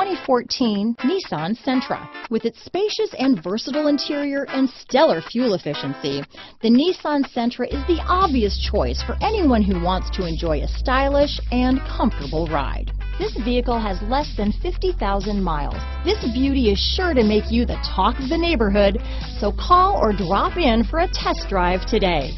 2014 Nissan Sentra. With its spacious and versatile interior and stellar fuel efficiency, the Nissan Sentra is the obvious choice for anyone who wants to enjoy a stylish and comfortable ride. This vehicle has less than 50,000 miles. This beauty is sure to make you the talk of the neighborhood, so call or drop in for a test drive today.